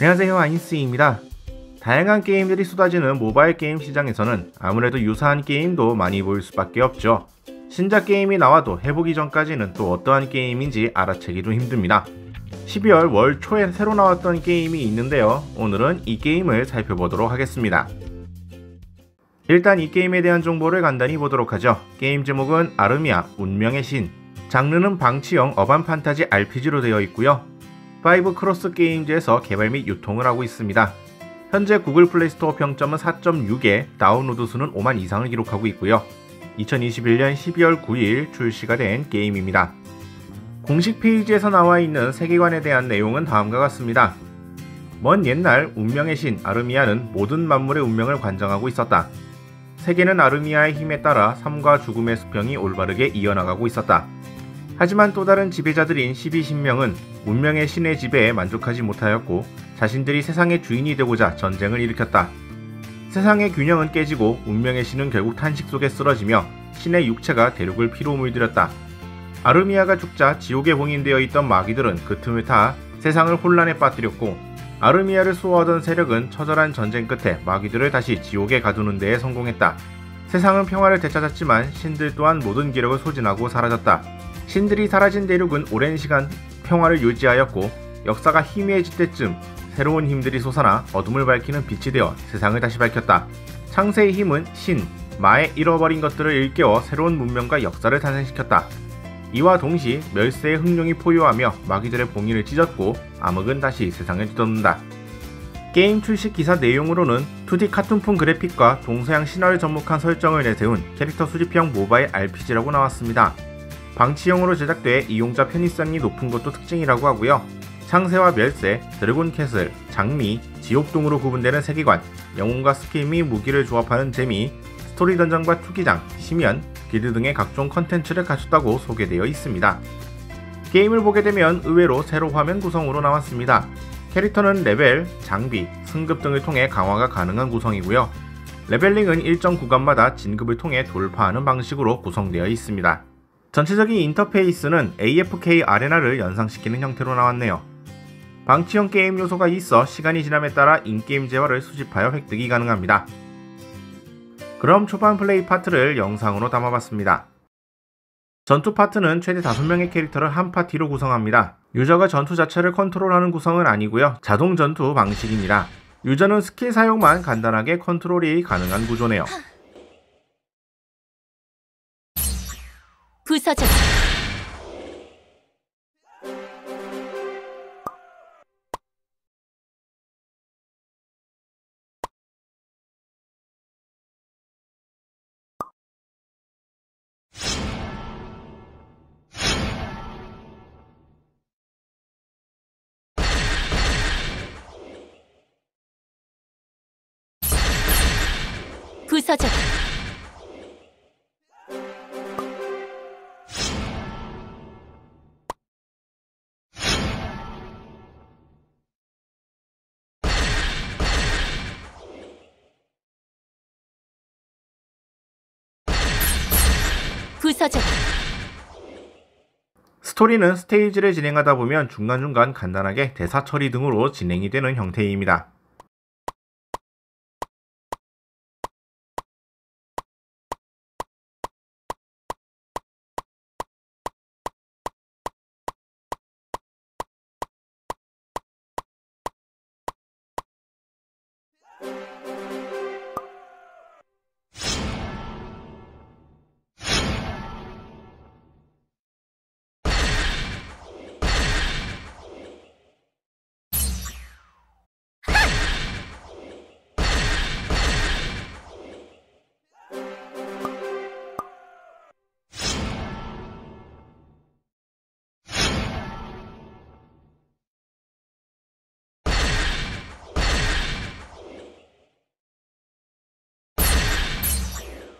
안녕하세요 아인스입니다. 다양한 게임들이 쏟아지는 모바일 게임 시장에서는 아무래도 유사한 게임도 많이 보일 수밖에 없죠. 신작 게임이 나와도 해보기 전까지는 또 어떠한 게임인지 알아채기도 힘듭니다. 12월 월 초에 새로 나왔던 게임이 있는데요. 오늘은 이 게임을 살펴보도록 하겠습니다. 일단 이 게임에 대한 정보를 간단히 보도록 하죠. 게임 제목은 아르미아 운명의 신 장르는 방치형 urban 판타지 RPG로 되어 있고요. 5 크로스 게임즈에서 개발 및 유통을 하고 있습니다. 현재 구글 플레이 스토어 평점은 4.6에 다운로드 수는 5만 이상을 기록하고 있고요. 2021년 12월 9일 출시가 된 게임입니다. 공식 페이지에서 나와 있는 세계관에 대한 내용은 다음과 같습니다. 먼 옛날 운명의 신 아르미아는 모든 만물의 운명을 관장하고 있었다. 세계는 아르미아의 힘에 따라 삶과 죽음의 수평이 올바르게 이어나가고 있었다. 하지만 또 다른 지배자들인 12신명은 운명의 신의 지배에 만족하지 못하였고 자신들이 세상의 주인이 되고자 전쟁을 일으켰다. 세상의 균형은 깨지고 운명의 신은 결국 탄식 속에 쓰러지며 신의 육체가 대륙을 피로 물들였다. 아르미아가 죽자 지옥에 봉인되어 있던 마귀들은 그 틈을 타 세상을 혼란에 빠뜨렸고 아르미아를 수호하던 세력은 처절한 전쟁 끝에 마귀들을 다시 지옥에 가두는 데에 성공했다. 세상은 평화를 되찾았지만 신들 또한 모든 기력을 소진하고 사라졌다. 신들이 사라진 대륙은 오랜 시간 평화를 유지하였고 역사가 희미해질 때쯤 새로운 힘들이 솟아나 어둠을 밝히는 빛이 되어 세상을 다시 밝혔다. 창세의 힘은 신, 마의 잃어버린 것들을 일깨워 새로운 문명과 역사를 탄생시켰다. 이와 동시 멸세의 흥룡이 포효하며 마귀들의 봉인을 찢었고 암흑은 다시 세상을 뒤덮는다. 게임 출시 기사 내용으로는 2D 카툰풍 그래픽과 동서양 신화를 접목한 설정을 내세운 캐릭터 수집형 모바일 RPG라고 나왔습니다. 방치형으로 제작돼 이용자 편의성이 높은 것도 특징이라고 하고요. 창세와 멸세, 드래곤 캐슬, 장미, 지옥동으로 구분되는 세계관, 영웅과 스킬 및 무기를 조합하는 재미, 스토리 던전과 투기장, 심연, 길드 등의 각종 컨텐츠를 갖췄다고 소개되어 있습니다. 게임을 보게 되면 의외로 세로 화면 구성으로 나왔습니다. 캐릭터는 레벨, 장비, 승급 등을 통해 강화가 가능한 구성이고요. leveling은 일정 구간마다 진급을 통해 돌파하는 방식으로 구성되어 있습니다. 전체적인 인터페이스는 AFK 아레나를 연상시키는 형태로 나왔네요. 방치형 게임 요소가 있어 시간이 지남에 따라 in-game 재화를 수집하여 획득이 가능합니다. 그럼 초반 플레이 파트를 영상으로 담아봤습니다. 전투 파트는 최대 5명의 캐릭터를 한 파티로 구성합니다. 유저가 전투 자체를 컨트롤하는 구성은 아니고요. 자동 전투 방식입니다. 유저는 스킬 사용만 간단하게 컨트롤이 가능한 구조네요. 부서져. 부서져. 서져. 스토리는 스테이지를 진행하다 보면 중간중간 간단하게 대사 처리 등으로 진행이 되는 형태입니다.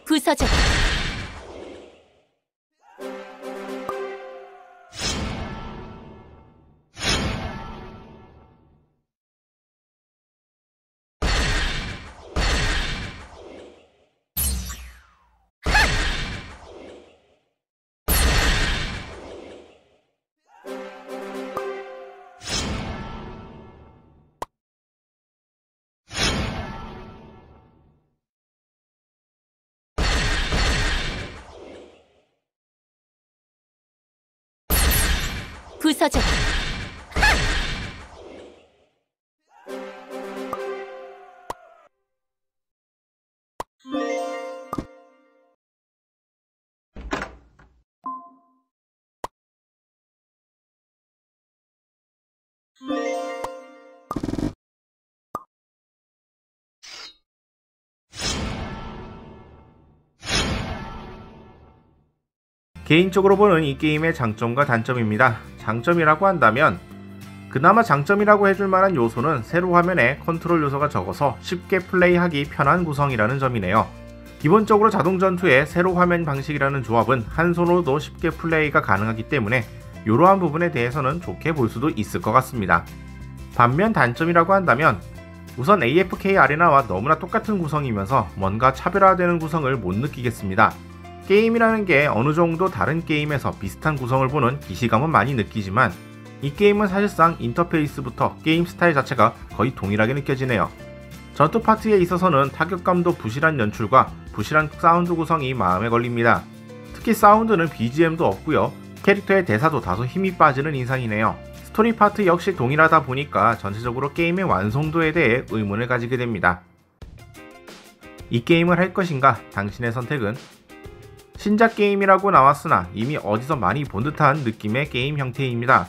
부서져. 부서져라. 개인적으로 보는 이 게임의 장점과 단점입니다. 장점이라고 한다면 그나마 장점이라고 해줄 만한 요소는 세로 화면에 컨트롤 요소가 적어서 쉽게 플레이하기 편한 구성이라는 점이네요. 기본적으로 자동 전투의 세로 화면 방식이라는 조합은 한 손으로도 쉽게 플레이가 가능하기 때문에 이러한 부분에 대해서는 좋게 볼 수도 있을 것 같습니다. 반면 단점이라고 한다면 우선 AFK 아레나와 너무나 똑같은 구성이면서 뭔가 차별화되는 구성을 못 느끼겠습니다. 게임이라는 게 어느 정도 다른 게임에서 비슷한 구성을 보는 기시감은 많이 느끼지만 이 게임은 사실상 인터페이스부터 게임 스타일 자체가 거의 동일하게 느껴지네요. 전투 파트에 있어서는 타격감도 부실한 연출과 부실한 사운드 구성이 마음에 걸립니다. 특히 사운드는 BGM도 없고요. 캐릭터의 대사도 다소 힘이 빠지는 인상이네요. 스토리 파트 역시 동일하다 보니까 전체적으로 게임의 완성도에 대해 의문을 가지게 됩니다. 이 게임을 할 것인가? 당신의 선택은 신작 게임이라고 나왔으나 이미 어디서 많이 본 듯한 느낌의 게임 형태입니다.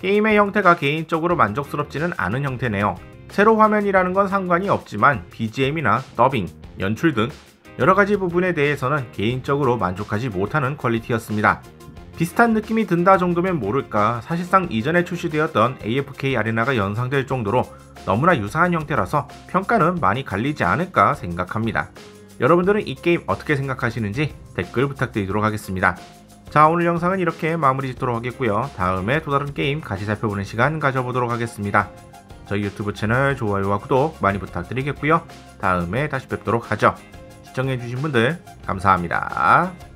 게임의 형태가 개인적으로 만족스럽지는 않은 형태네요. 세로 화면이라는 건 상관이 없지만 BGM이나 더빙, 연출 등 여러가지 부분에 대해서는 개인적으로 만족하지 못하는 퀄리티였습니다. 비슷한 느낌이 든다 정도면 모를까 사실상 이전에 출시되었던 AFK 아레나가 연상될 정도로 너무나 유사한 형태라서 평가는 많이 갈리지 않을까 생각합니다. 여러분들은 이 게임 어떻게 생각하시는지 댓글 부탁드리도록 하겠습니다. 자 오늘 영상은 이렇게 마무리 짓도록 하겠고요. 다음에 또 다른 게임 같이 살펴보는 시간 가져보도록 하겠습니다. 저희 유튜브 채널 좋아요와 구독 많이 부탁드리겠고요. 다음에 다시 뵙도록 하죠. 시청해주신 분들 감사합니다.